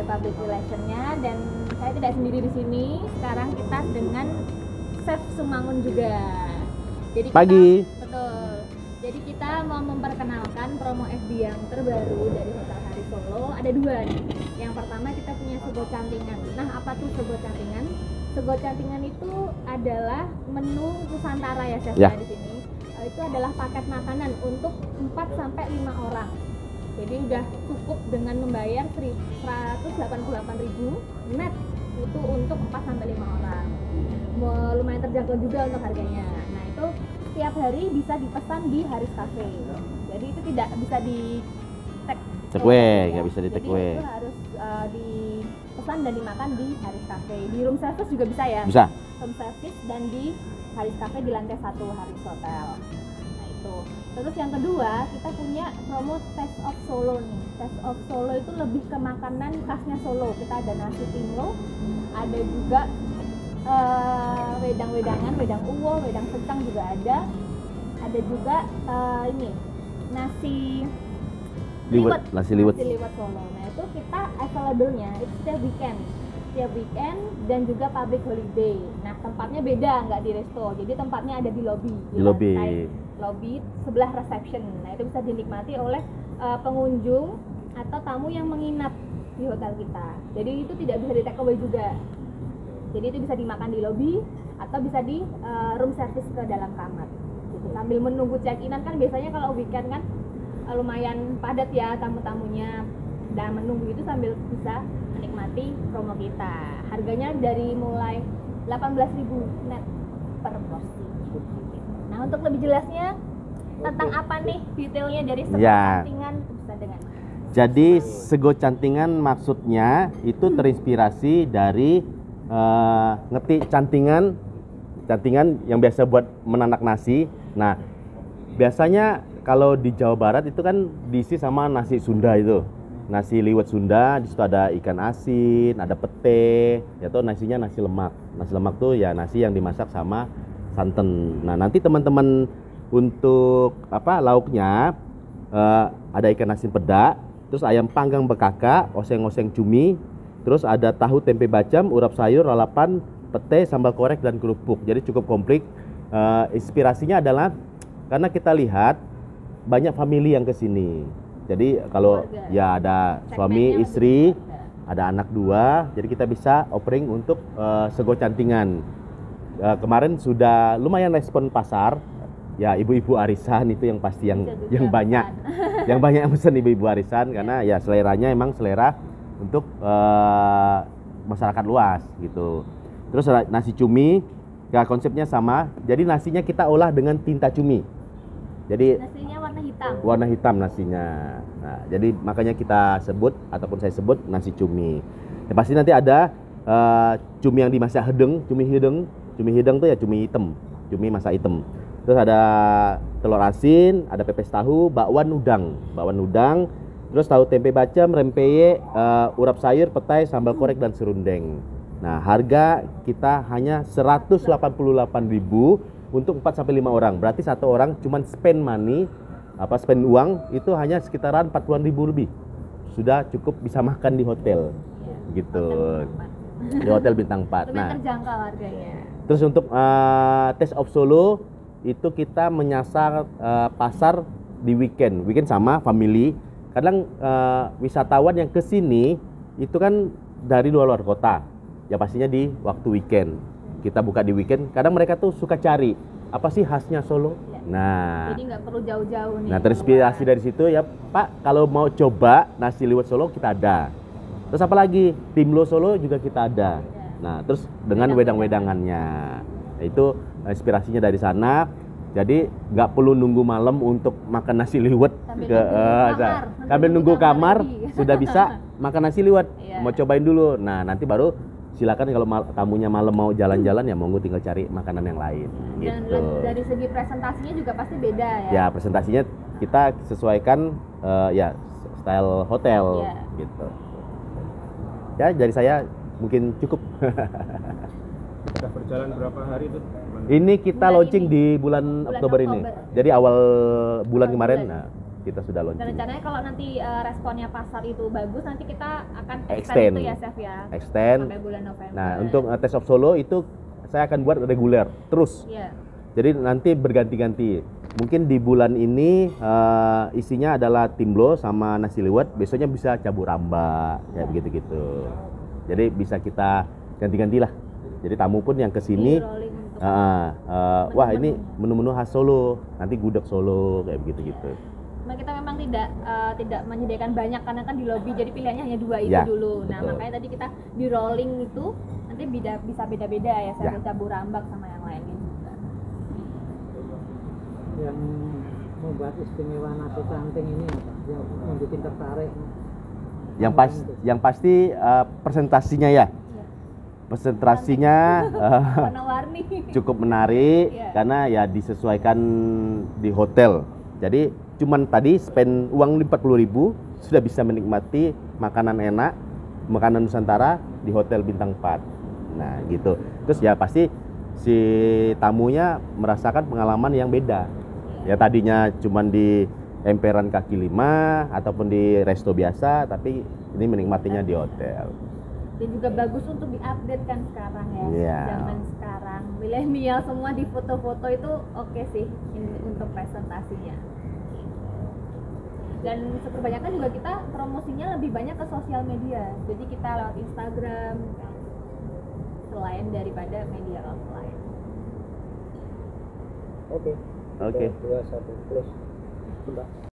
sebagai public relationnya dan saya tidak sendiri di sini. Sekarang kita dengan Chef Sumangun juga. Jadi kita- Pagi. betul. Jadi kita mau memperkenalkan promo FB yang terbaru dari Hotel Hari Solo. Ada dua nih. Yang pertama kita punya sego cantingan. Nah, apa tuh sego cantingan? Sego cantingan itu adalah menu Nusantara ya chef Ya. di sini. Itu adalah paket makanan untuk 4 sampai 5 orang. Jadi udah cukup dengan membayar 188.000 net itu untuk 4 sampai 5 orang. Lumayan terjangkau juga untuk harganya. Nah, itu tiap hari bisa dipesan di Haris Cafe. Jadi itu tidak bisa di take away, ya. nggak bisa di take away. itu harus uh, dipesan dan dimakan di Haris Cafe. Di room service juga bisa ya. Bisa. Room service dan di Haris Cafe di lantai satu Haris Hotel. Nah itu. Terus yang kedua kita punya promo Taste of Solo nih. Taste of Solo itu lebih ke makanan khasnya Solo. Kita ada nasi timlo, ada juga eh, wedang-wedangan, wedang uwo, wedang secang juga ada. Ada juga eh, ini nasi Liwet, nasi liwet. Nasi liwet Solo. Nah itu kita available-nya itu setiap weekend, setiap weekend dan juga public holiday. Nah tempatnya beda, nggak di resto. Jadi tempatnya ada di lobby. Di lobby. lantai lobby sebelah reception. Nah itu bisa dinikmati oleh uh, pengunjung atau tamu yang menginap di hotel kita. Jadi itu tidak bisa di take away juga. Jadi itu bisa dimakan di lobby atau bisa di uh, room service ke dalam kamar. Gitu. Sambil menunggu check inan kan biasanya kalau weekend kan uh, lumayan padat ya tamu-tamunya. Dan menunggu itu sambil bisa menikmati promo kita. Harganya dari mulai 18.000 net per porsi. Nah, untuk lebih jelasnya tentang apa nih detailnya dari sebuah Ya. cantingan bisa dengan Jadi sego cantingan maksudnya itu terinspirasi dari eh, ngetik cantingan cantingan yang biasa buat menanak nasi. Nah, biasanya kalau di Jawa Barat itu kan diisi sama nasi Sunda itu. Nasi liwet Sunda, di situ ada ikan asin, ada pete, ya tuh nasinya nasi lemak. Nasi lemak tuh ya nasi yang dimasak sama santan. Nah, nanti teman-teman untuk apa lauknya eh, ada ikan asin peda, terus ayam panggang bekaka, oseng-oseng cumi, terus ada tahu tempe bacem, urap sayur, lalapan, pete, sambal korek dan kerupuk. Jadi cukup komplit. Eh, inspirasinya adalah karena kita lihat banyak family yang ke sini. Jadi kalau Keluarga. ya ada suami, Segmennya istri, lebih besar. ada anak dua, jadi kita bisa offering untuk eh, sego cantingan. Eh, kemarin sudah lumayan respon pasar. Ya ibu-ibu arisan itu yang pasti yang yang banyak pesan. yang banyak yang pesen ibu-ibu arisan karena ya seleranya emang selera untuk eh, masyarakat luas gitu. Terus nasi cumi, ya konsepnya sama. Jadi nasinya kita olah dengan tinta cumi. Jadi Nasinya warna hitam. warna hitam nasinya. Nah, jadi makanya kita sebut ataupun saya sebut nasi cumi. Ya, pasti nanti ada eh, cumi yang dimasak hedeng, cumi hideng. Cumi hideng tuh ya cumi hitam, cumi masak hitam. Terus ada telur asin, ada pepes tahu, bakwan udang, bakwan udang. Terus tahu tempe bacem, rempeye, eh, urap sayur, petai, sambal korek dan serundeng. Nah, harga kita hanya 188.000 untuk 4 sampai 5 orang. Berarti satu orang cuman spend money apa spend uang itu hanya sekitaran 40 ribu lebih. Sudah cukup bisa makan di hotel gitu. Di hotel bintang 4. Lumayan Nah, terjangkau harganya. terus untuk eh, Taste of Solo itu kita menyasar eh, pasar di weekend. Weekend sama family. Kadang eh, wisatawan yang ke sini itu kan dari luar luar kota. Ya pastinya di waktu weekend. Kita buka di weekend. Kadang mereka tuh suka cari apa sih khasnya Solo. Ya. Nah, Jadi nggak perlu jauh-jauh nih. Nah, terinspirasi dari situ ya, Pak, kalau mau coba nasi liwet Solo kita ada. Terus apa lagi? Timlo Solo juga kita ada. Nah, terus dengan wedang-wedangannya. Nah, itu inspirasinya dari sana. Jadi nggak perlu nunggu malam untuk makan nasi liwet Sambil ke nunggu eh, kamar. sa- Sambil sambil nunggu kamar kamar sudah bisa makan nasi liwet. Iya. Mau cobain dulu. Nah, nanti baru silakan kalau mal- tamunya malam mau jalan-jalan ya monggo tinggal cari makanan yang lain Dan gitu. dari segi presentasinya juga pasti beda ya. Ya presentasinya kita sesuaikan eh, ya style hotel Iya. gitu. Ya dari saya mungkin cukup. Sudah berjalan berapa hari itu? Ini kita Bulan launching ini. di bulan, Bulan Oktober, ini. Oktober. Jadi awal bulan Awal kemarin. bulan. Nah, kita sudah Dan launching. rencananya kalau nanti eh, responnya pasar itu bagus, nanti kita akan Extend. extend itu ya, Chef ya. Extend. Sampai bulan November. Nah, untuk uh, Taste of Solo itu saya akan buat reguler terus. Iya. Jadi nanti berganti-ganti. Mungkin di bulan ini eh, isinya adalah timblo sama nasi liwet, besoknya bisa cabu ramba kayak begitu-gitu. Jadi bisa kita ganti-ganti lah. Jadi tamu pun yang ke sini, ah, eh, wah ini Menu-menu. khas Solo, nanti gudeg Solo kayak begitu-gitu. Cuma kita memang tidak eh, tidak menyediakan banyak karena kan di lobby jadi pilihannya hanya dua itu Ya, dulu. Nah, betul. makanya tadi kita di rolling itu nanti beda bisa beda-beda ya, saya Ya. campur rambak sama yang lainnya juga. Yang membuat istimewa nasi canting ini apa? Yang membuat tertarik. Yang pas yang pasti eh, presentasinya ya. Iya. Presentasinya Warna-warni. cukup menarik Iya. karena ya disesuaikan di hotel. Jadi cuman tadi spend uang 40.000 sudah bisa menikmati makanan enak, makanan Nusantara di hotel bintang 4. Nah, gitu. Terus ya pasti si tamunya merasakan pengalaman yang beda. Ya tadinya cuman di emperan kaki lima ataupun di resto biasa, tapi ini menikmatinya di hotel. Dan juga bagus untuk diupdate kan sekarang ya. Iya. Zaman sekarang milenial semua di foto-foto itu oke sih ini untuk presentasinya. Dan kebanyakan juga kita promosinya lebih banyak ke sosial media. Jadi kita lewat Instagram selain daripada media offline. Oke. Oke. Dua satu plus. Mbak.